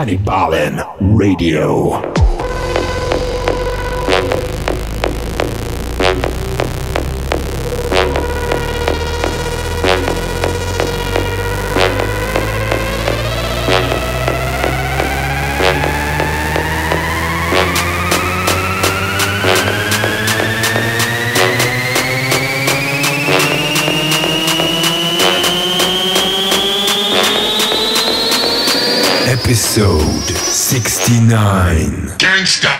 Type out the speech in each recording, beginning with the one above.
Kannibalen Radio. 69. Gangsta.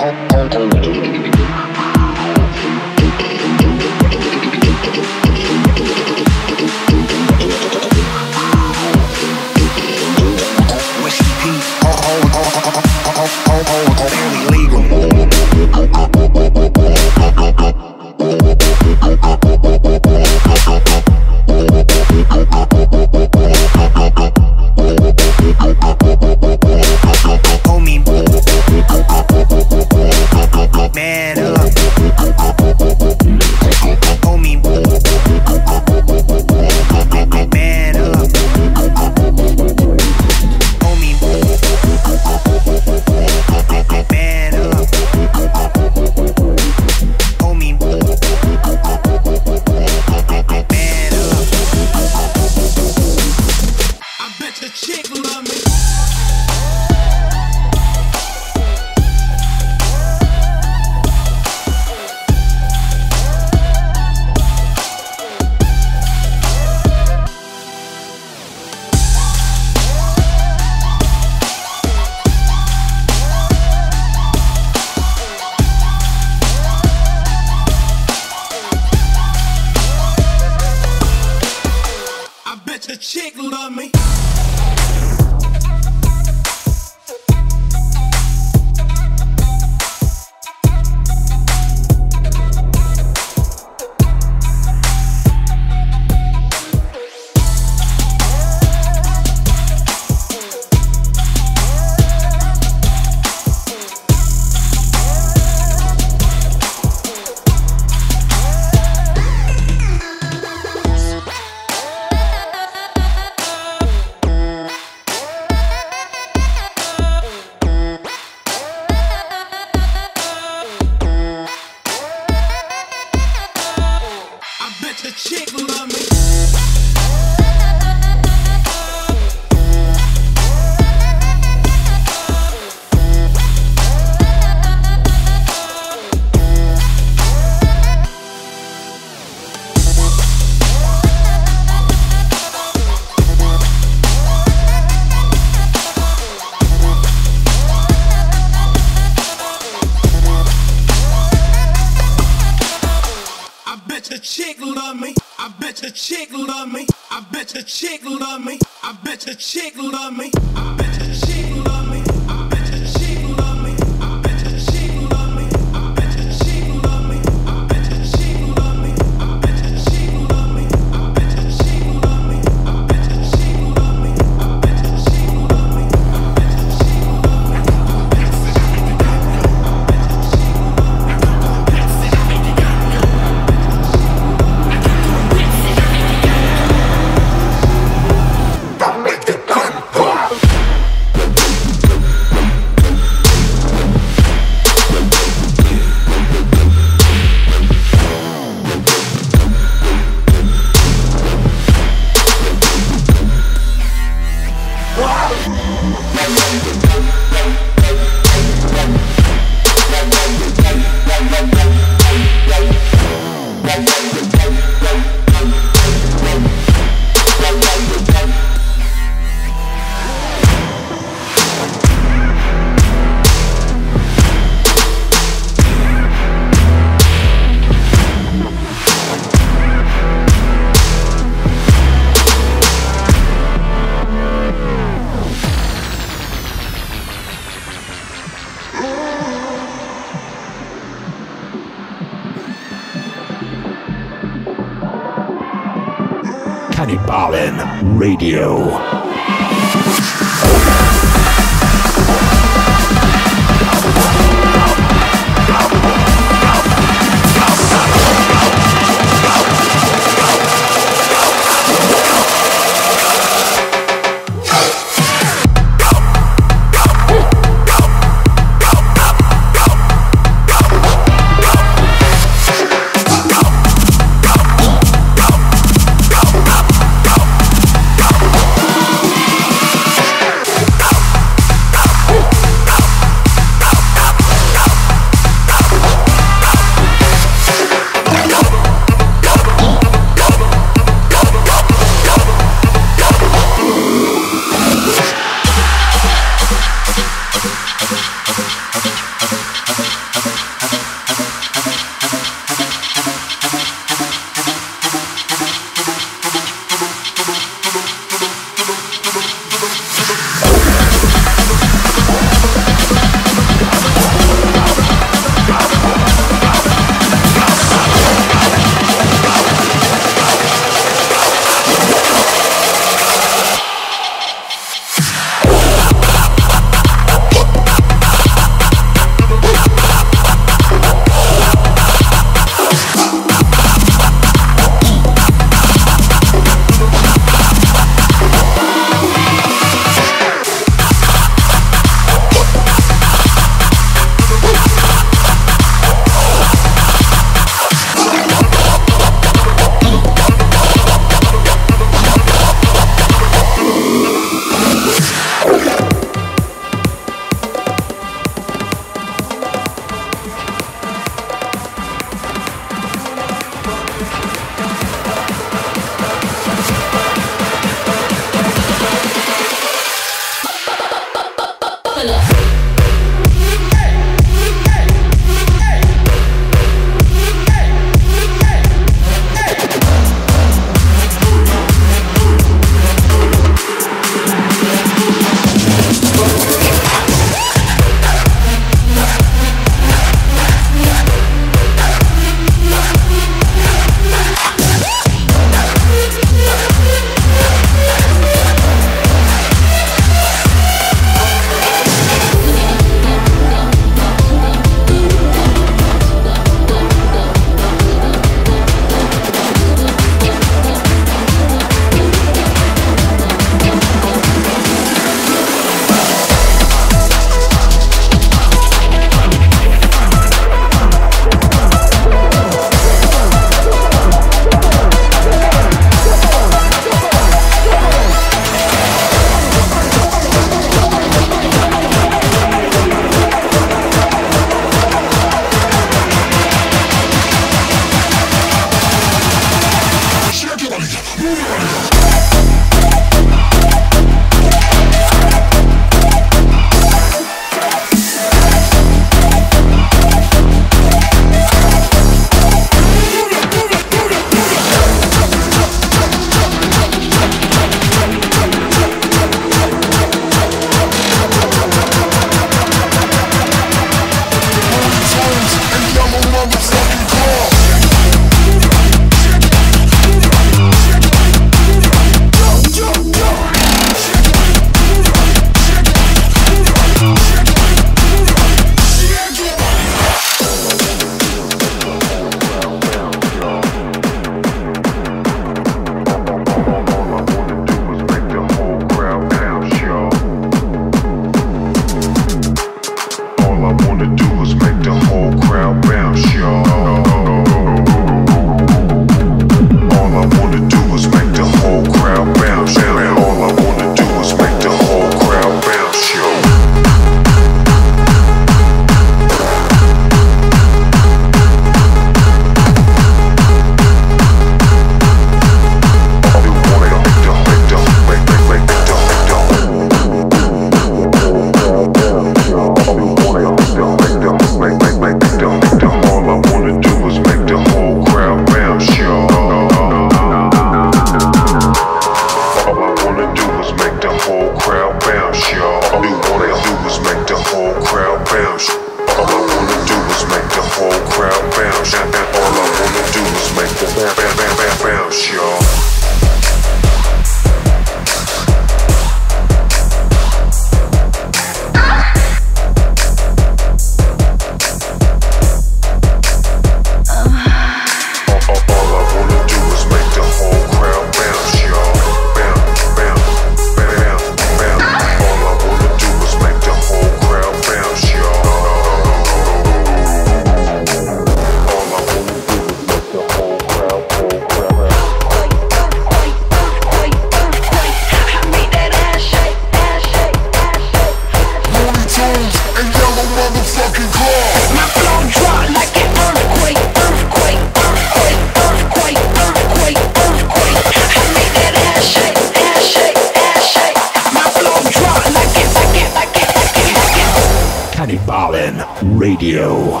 Radio.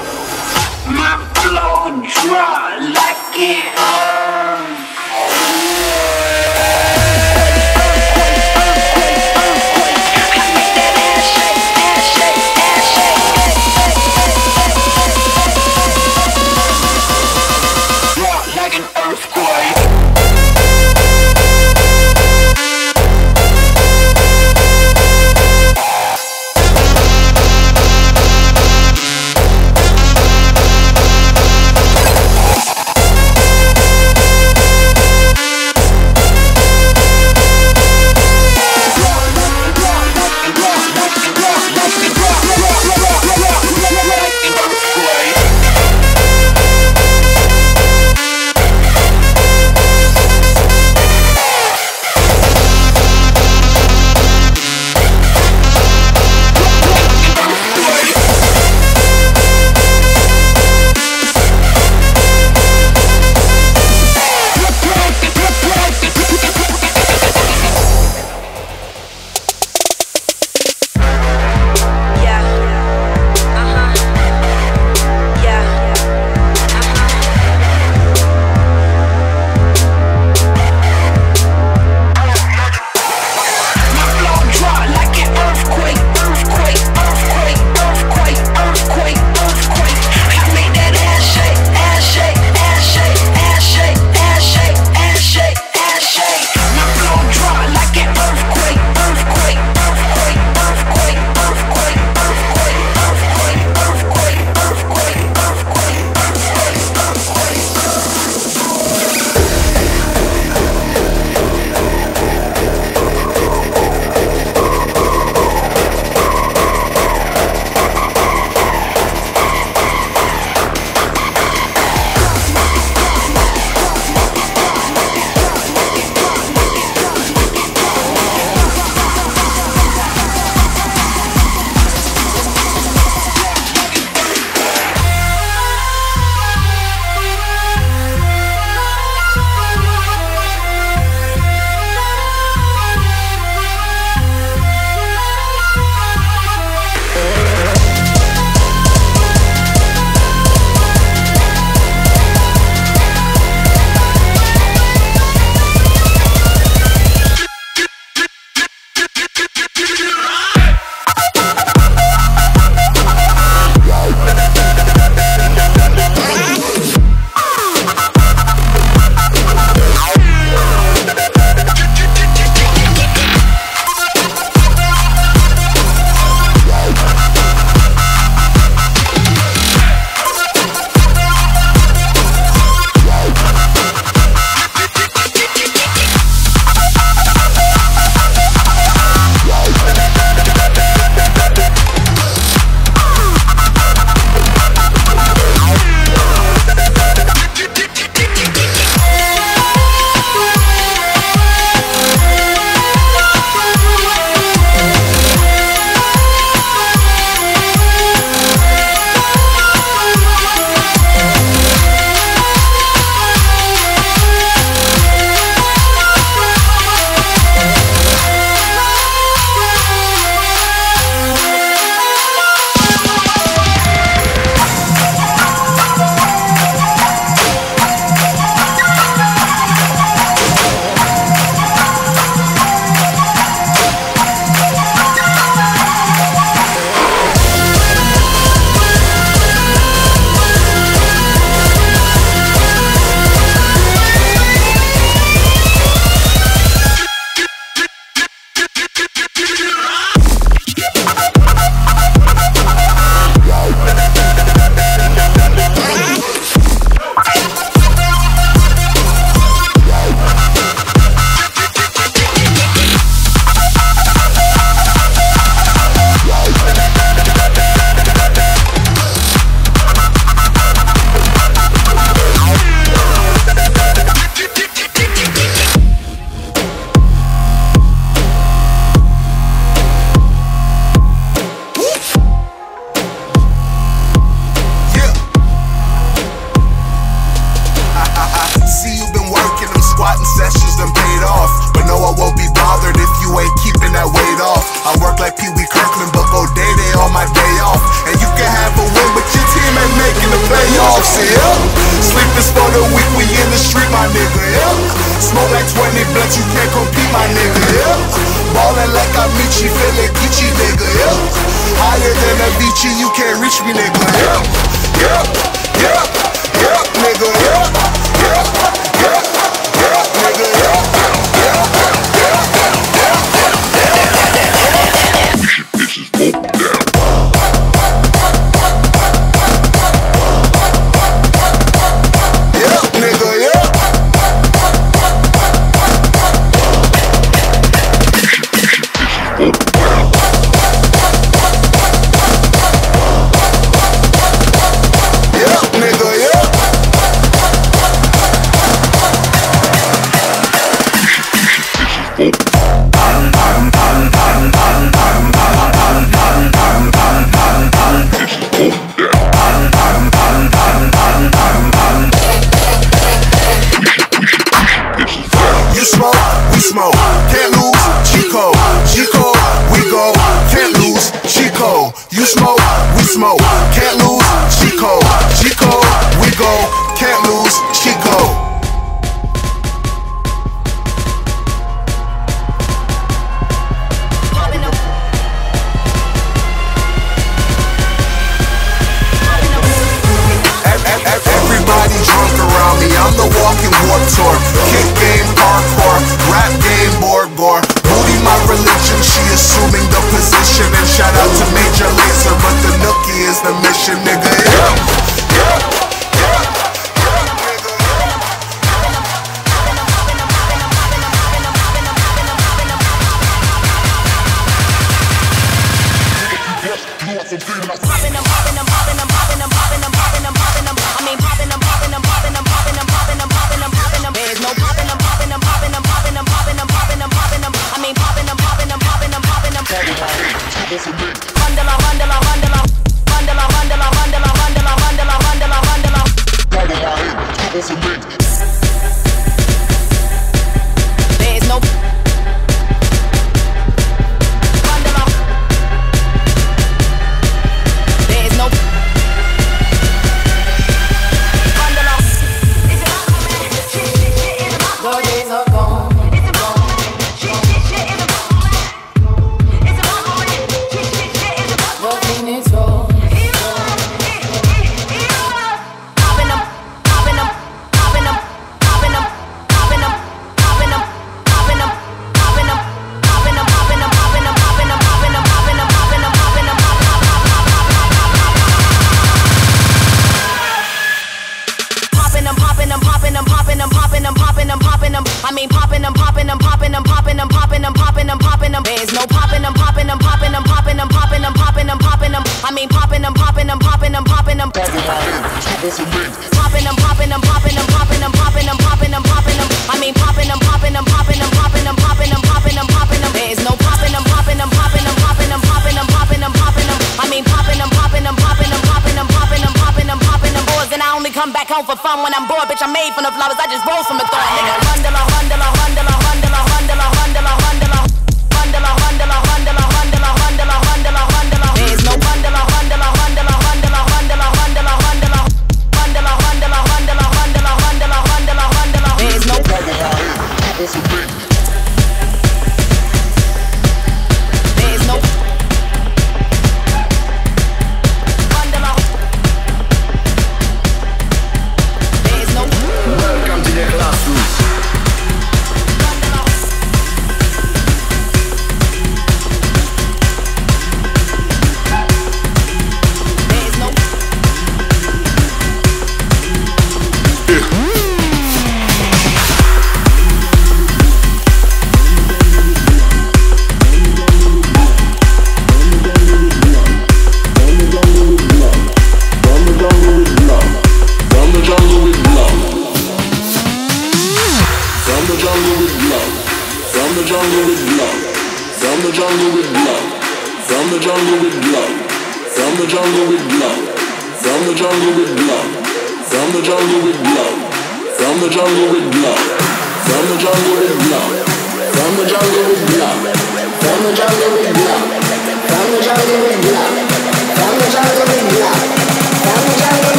My blood dry like it. feel like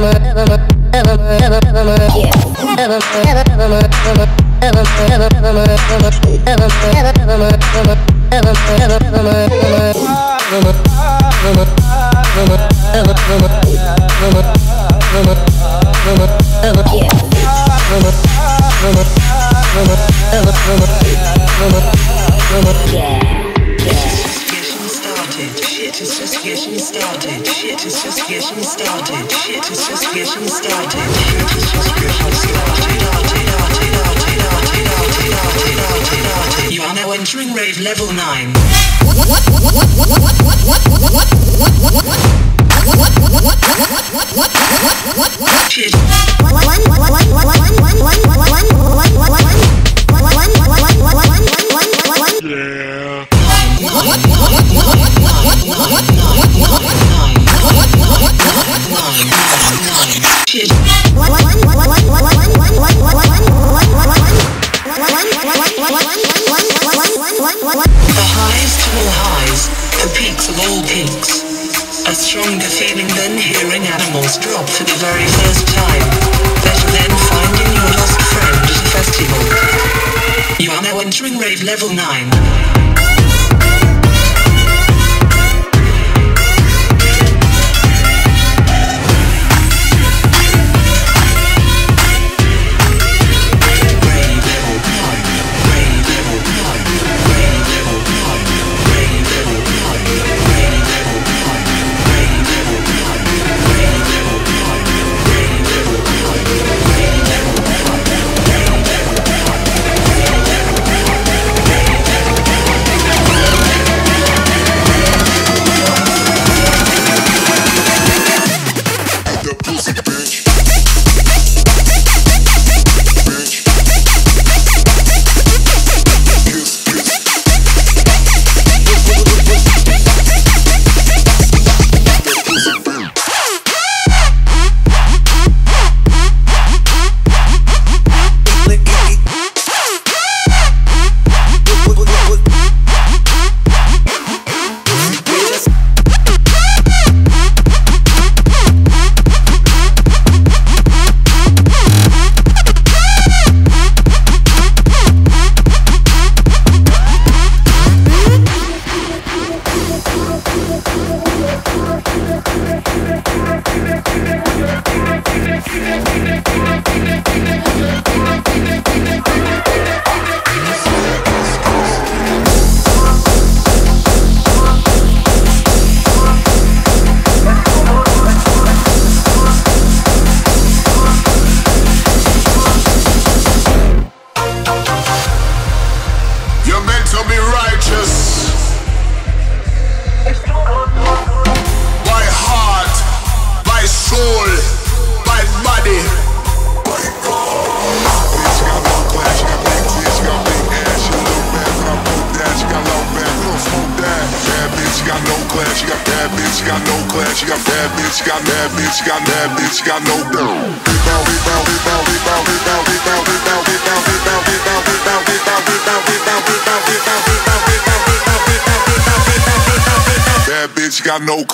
Yeah. You are now entering rave level 9. Shit. Shit. Level 9.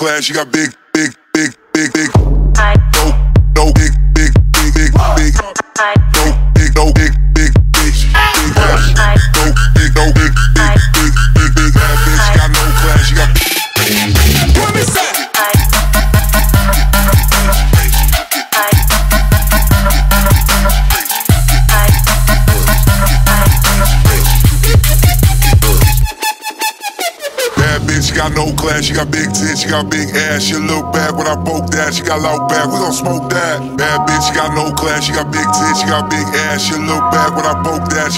class, you got big.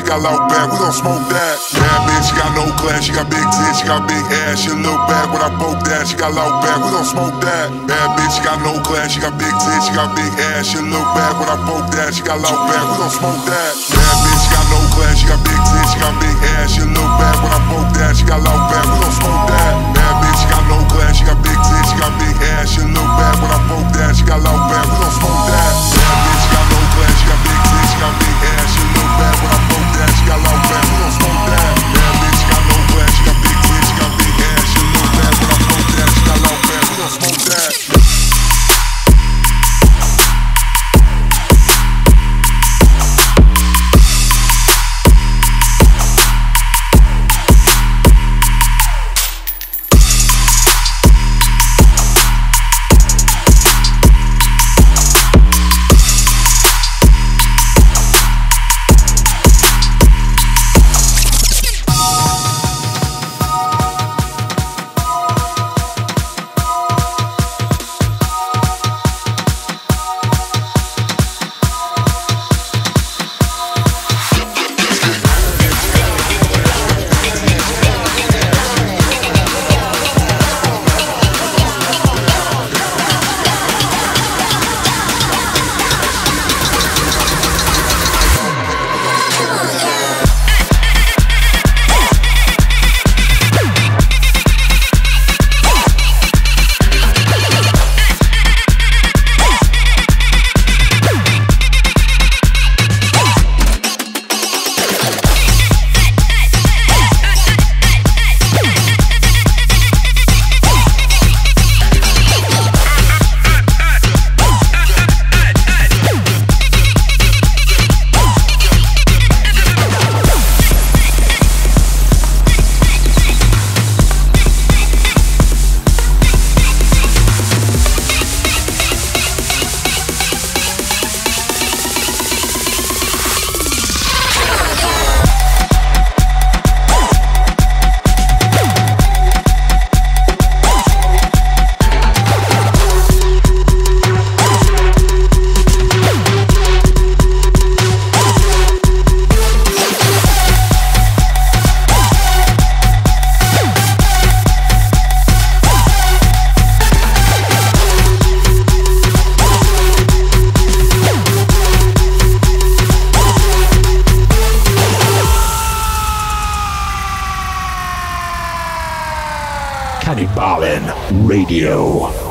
got loud back, we gon' smoke that. Bad bitch, she got no class, she got big tits, she got big ass. She look back when I poke that, she got loud back, we gon' smoke that. Bad bitch, she got no class, she got big tits, she got big ass. She look back when I poke that, she got loud back, we gon' smoke that. Bad bitch, she got no class, she got big tits, she got big ass. She look back when I poke that, she got loud back, we gon' smoke that. Allen Radio.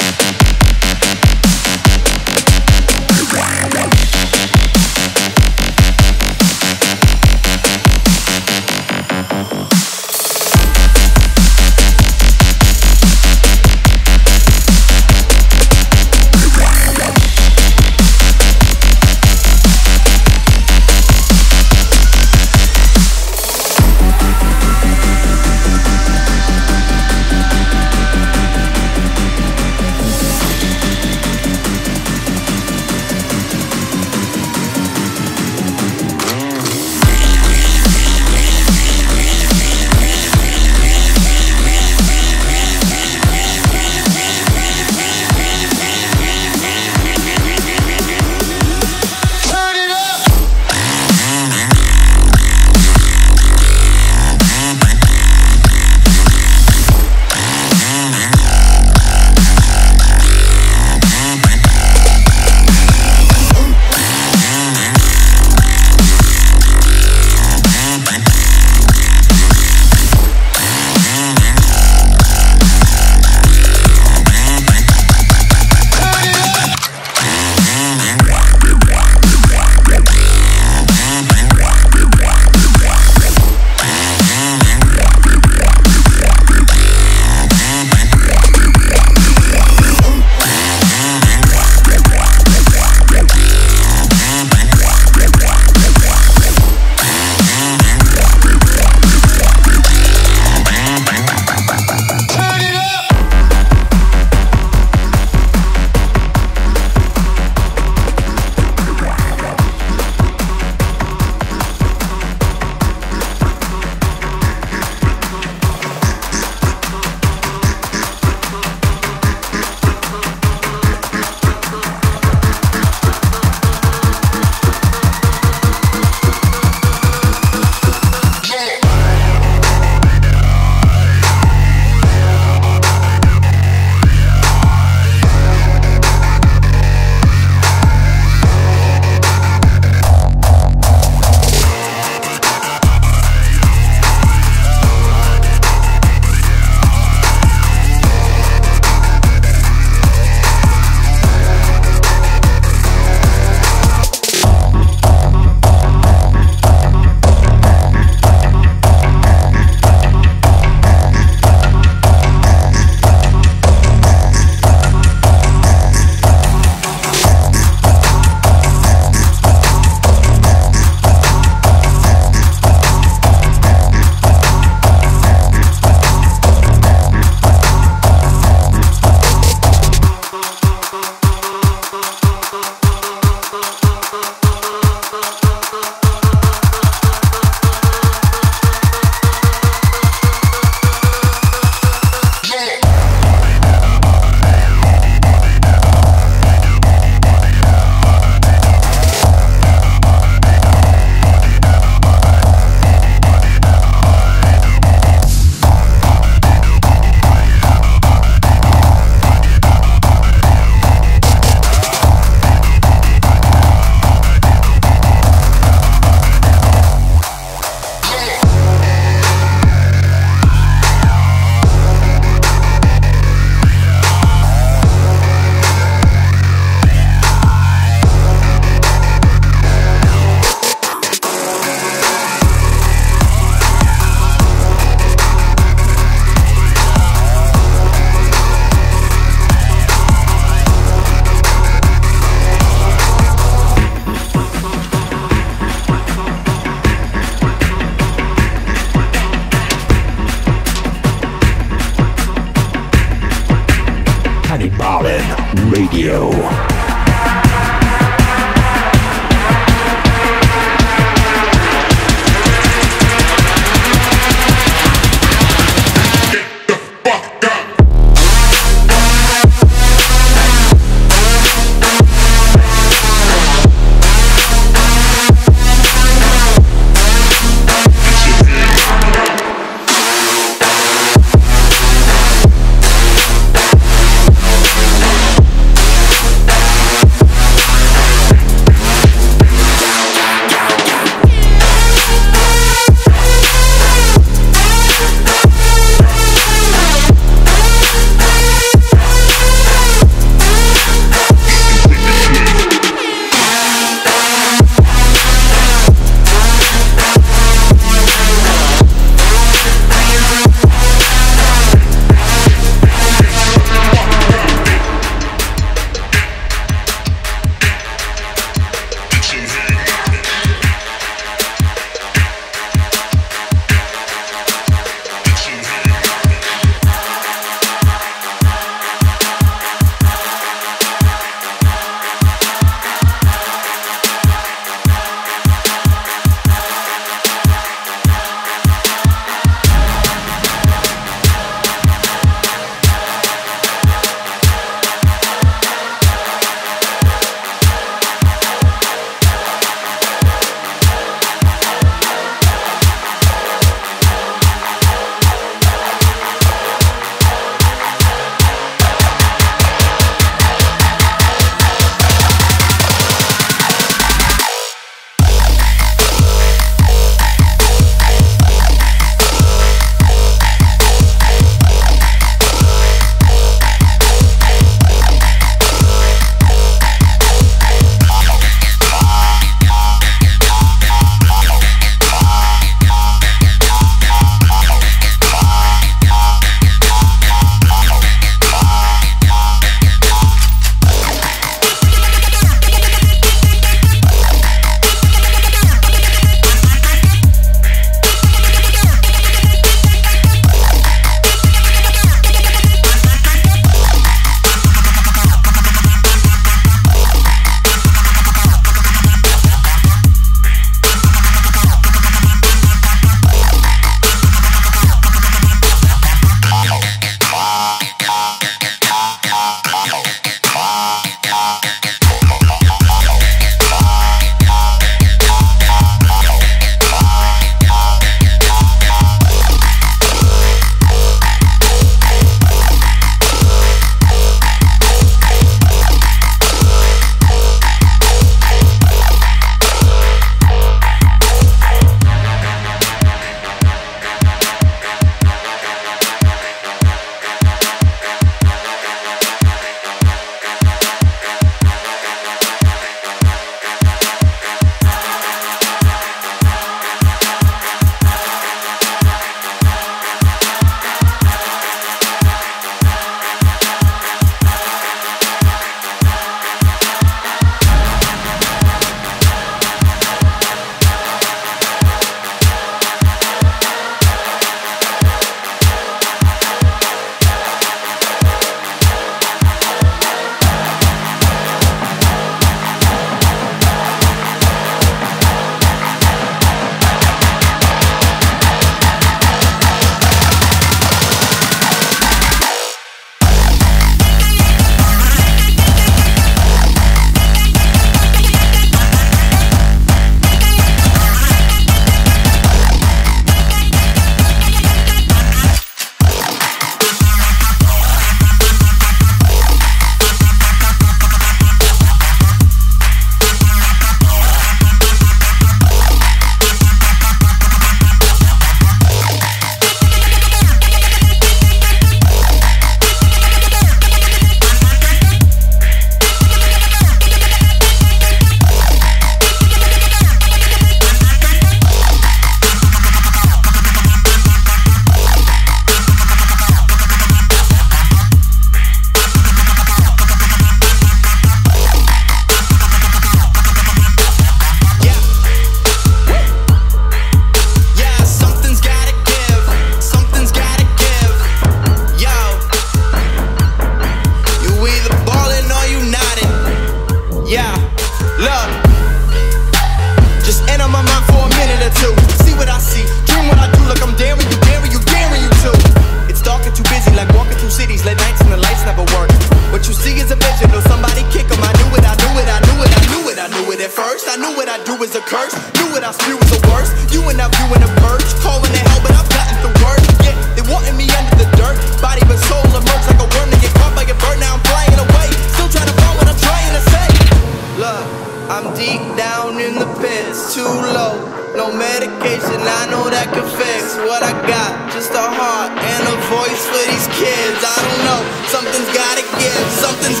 It's too low. No medication, I know that can fix what I got. Just a heart and a voice for these kids. I don't know, something's gotta give, something's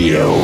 Radio.